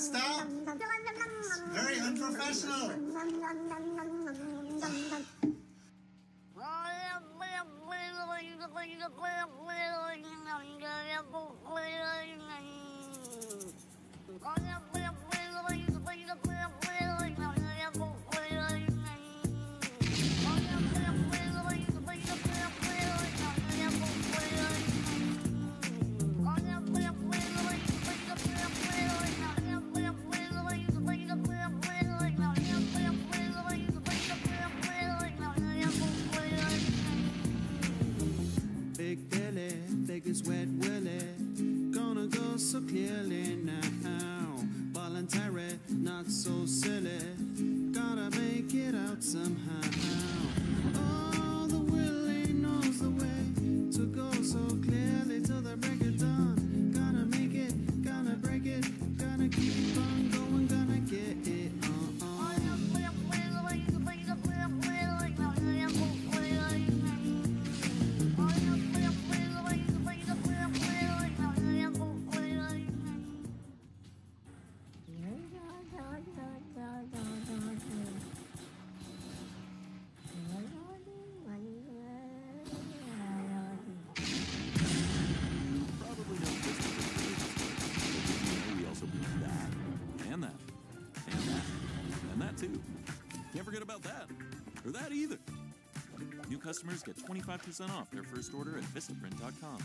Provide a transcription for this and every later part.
está wet willy. Gonna go so clearly now. Too. Can't forget about that, or that either. New customers get 25% off their first order at Vistaprint.com.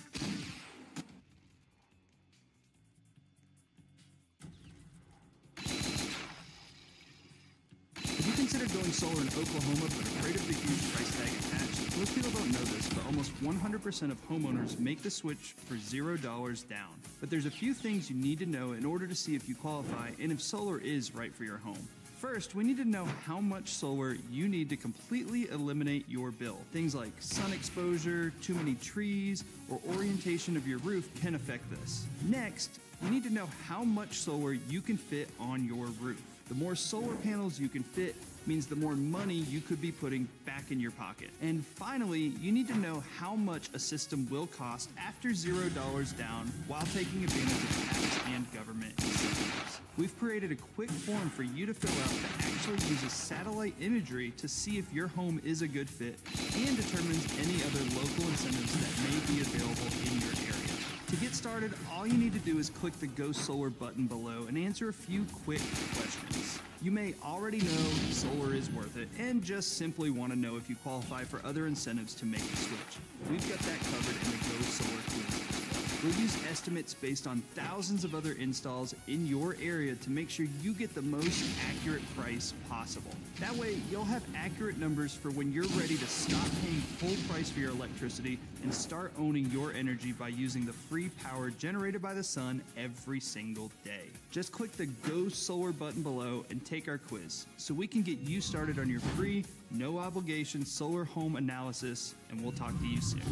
Have you considered going solar in Oklahoma but afraid of the huge price tag attached? Most people don't know this, but almost 100% of homeowners make the switch for $0 down. But there's a few things you need to know in order to see if you qualify and if solar is right for your home. First, we need to know how much solar you need to completely eliminate your bill. Things like sun exposure, too many trees, or orientation of your roof can affect this. Next, you need to know how much solar you can fit on your roof. The more solar panels you can fit means the more money you could be putting back in your pocket. And finally, you need to know how much a system will cost after $0 down while taking advantage of tax and government incentives. We've created a quick form for you to fill out that actually uses satellite imagery to see if your home is a good fit and determines any other local incentives that may be available in your area. To get started, all you need to do is click the Go Solar button below and answer a few quick questions. You may already know solar is worth it and just simply want to know if you qualify for other incentives to make the switch. We've got that covered in the Go Solar quiz. We'll use estimates based on thousands of other installs in your area to make sure you get the most accurate price possible. That way, you'll have accurate numbers for when you're ready to stop paying full price for your electricity and start owning your energy by using the free power generated by the sun every single day. Just click the Go Solar button below and take our quiz so we can get you started on your free, no obligation solar home analysis, and we'll talk to you soon.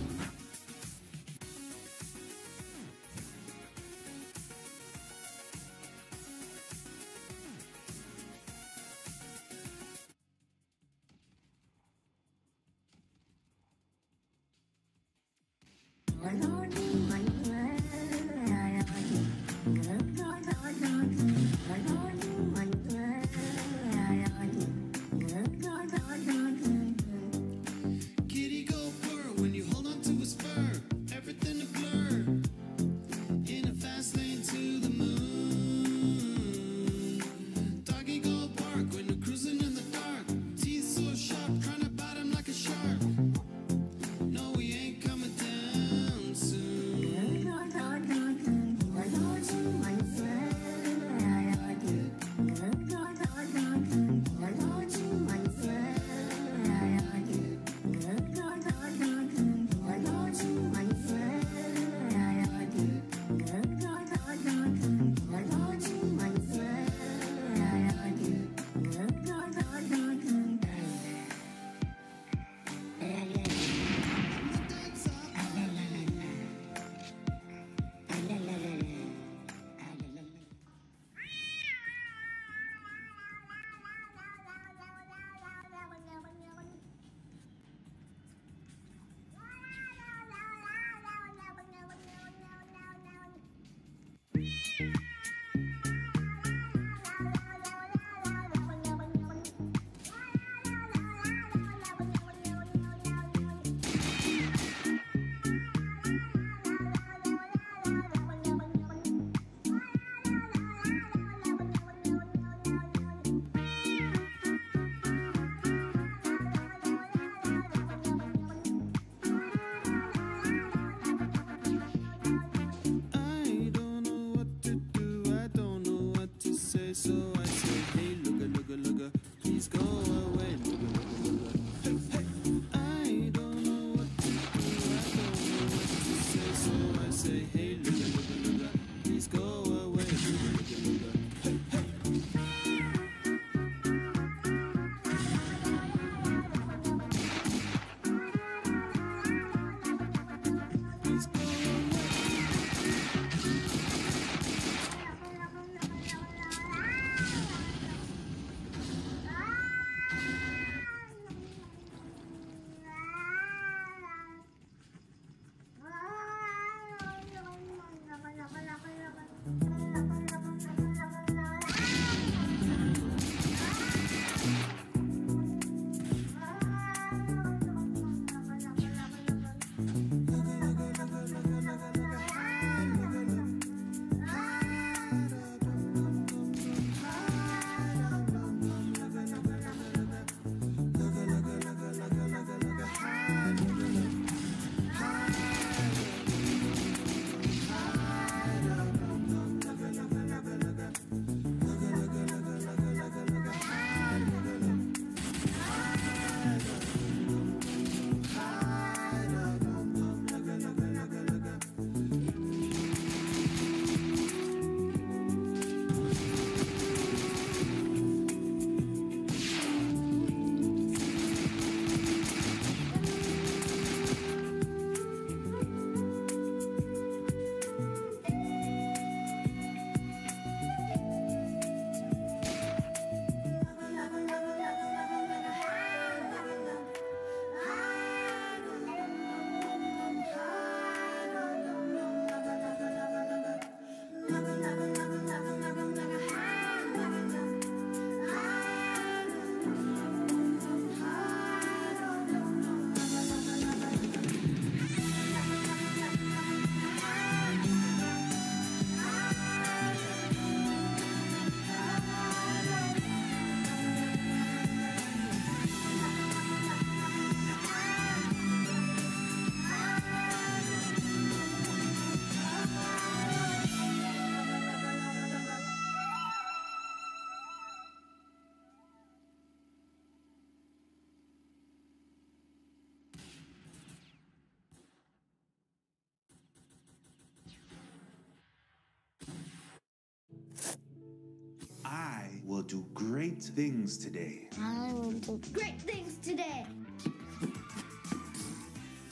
will do great things today. I will do great things today.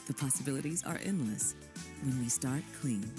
The possibilities are endless when we start clean.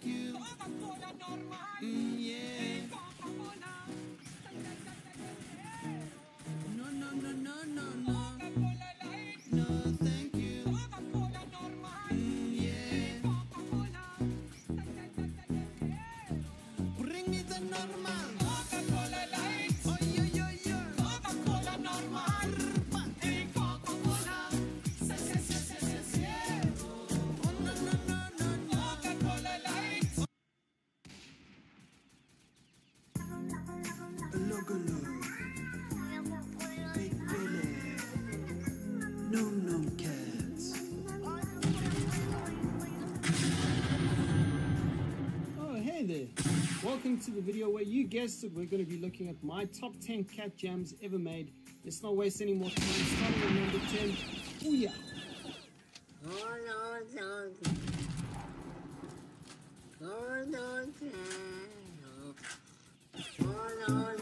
thank you. Mm, yeah. No, no, no, no, no, no. welcome to the video where you guessed it, we're going to be looking at my top 10 cat jams ever made. Let's not waste any more time, starting at number 10, Oh, no,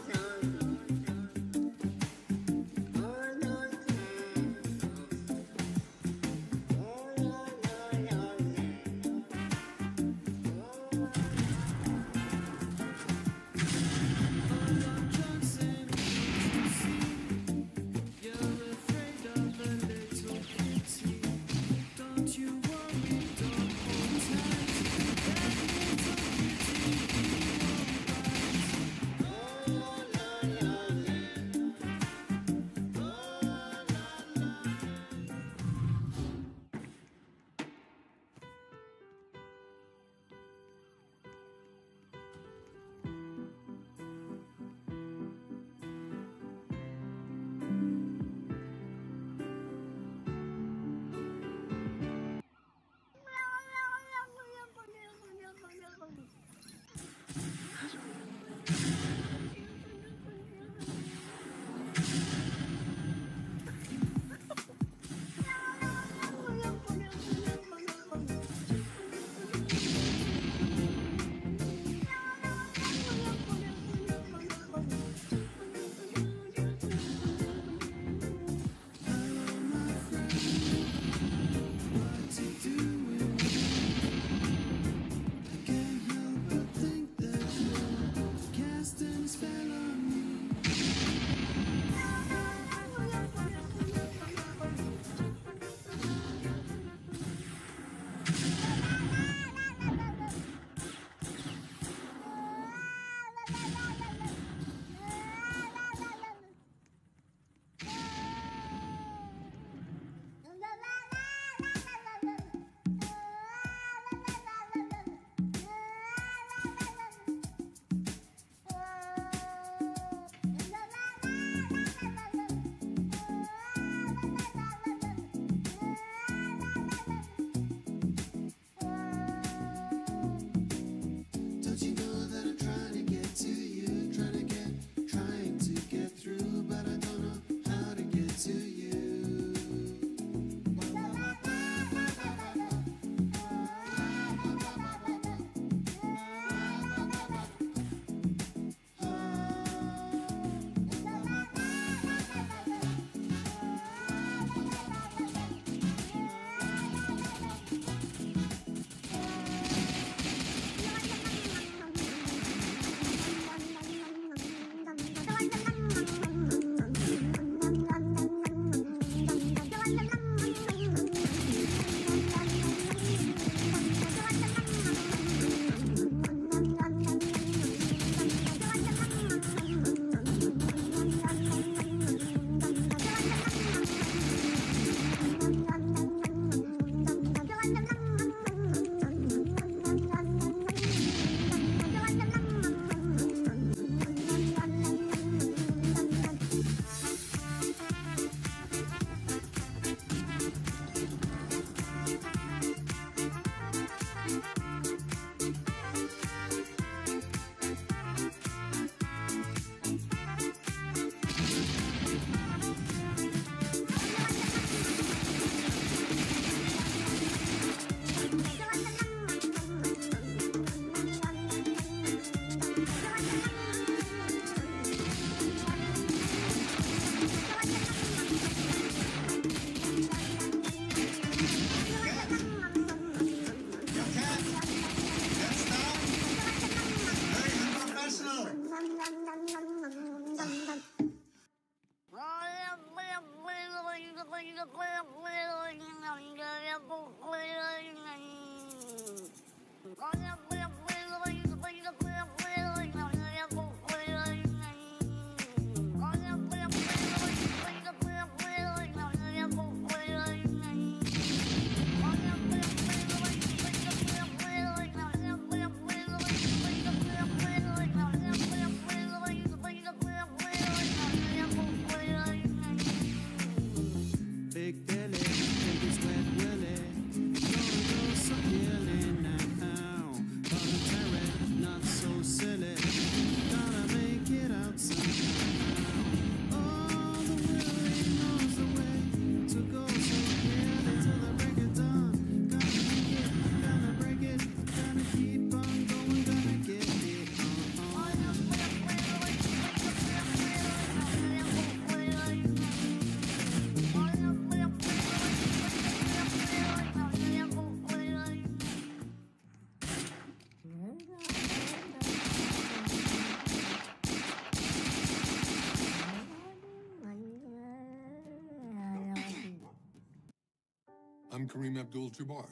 I'm Kareem Abdul Jabbar.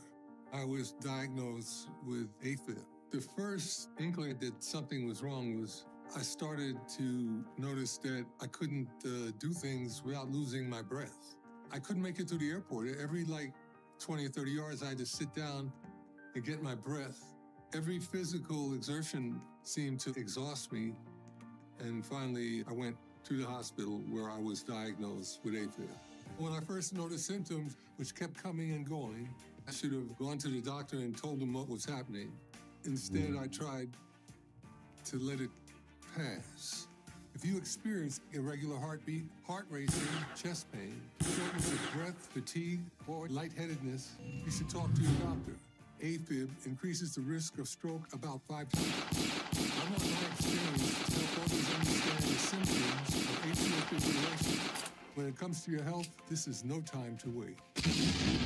I was diagnosed with AFib. The first inkling that something was wrong was I started to notice that I couldn't uh, do things without losing my breath. I couldn't make it to the airport. Every like 20 or 30 yards, I had to sit down and get my breath. Every physical exertion seemed to exhaust me. And finally, I went to the hospital where I was diagnosed with AFib. When I first noticed symptoms, which kept coming and going, I should have gone to the doctor and told him what was happening. Instead, hmm. I tried to let it pass. If you experience irregular heartbeat, heart racing, chest pain, shortness of breath, fatigue, or lightheadedness, you should talk to your doctor. AFib increases the risk of stroke about five times. I want my experience to help others understand the symptoms of atrial fibrillation. When it comes to your health, this is no time to wait.